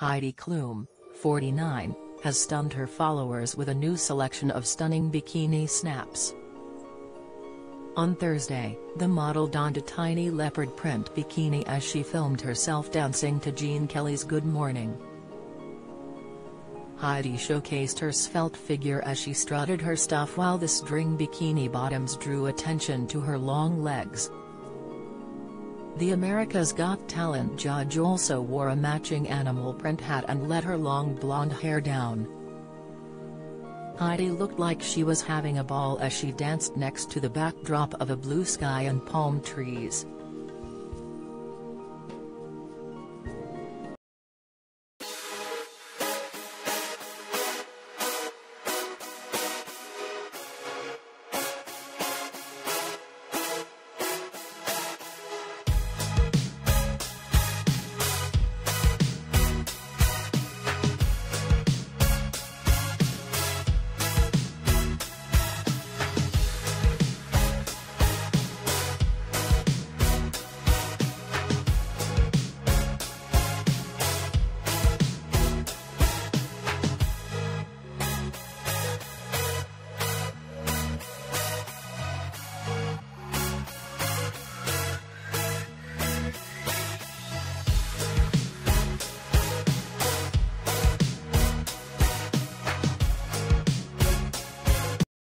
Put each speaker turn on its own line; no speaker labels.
Heidi Klum, 49, has stunned her followers with a new selection of stunning bikini snaps. On Thursday, the model donned a tiny leopard print bikini as she filmed herself dancing to Gene Kelly's Good Morning. Heidi showcased her svelte figure as she strutted her stuff while the string bikini bottoms drew attention to her long legs. The America's Got Talent judge also wore a matching animal print hat and let her long blonde hair down. Heidi looked like she was having a ball as she danced next to the backdrop of a blue sky and palm trees.